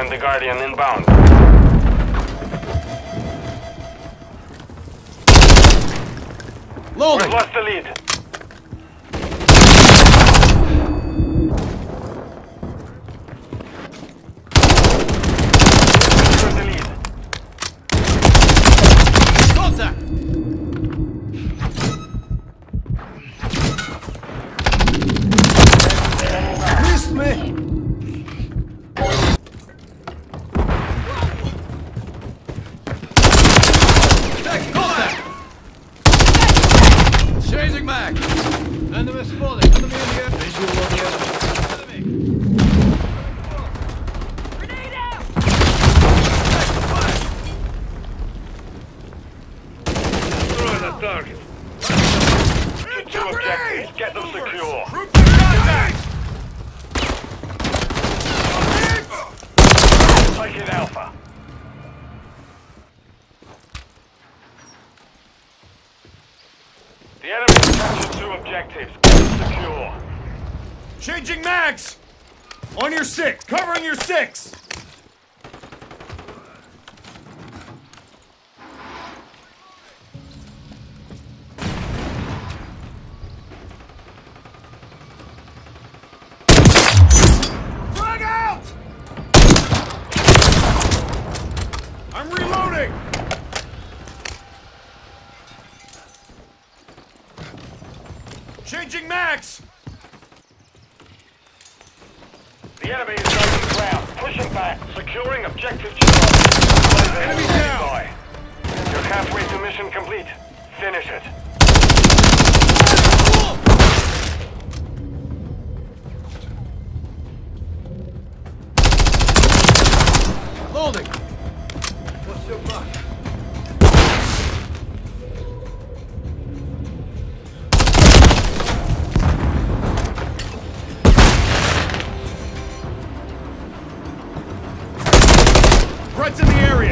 Friendly Guardian inbound. We've lost the lead. Enemy spotted! Enemy in here! Visual on the enemy! Enemy! Destroy the target. Get two objectives. Get them secure. Objectives. Secure. Changing mags! On your six! Covering your six! Changing mags! The enemy is gaining ground. Pushing back. Securing objective Charlie. Enemy down. You're halfway to mission complete. Finish it. Loading! Threats in the area!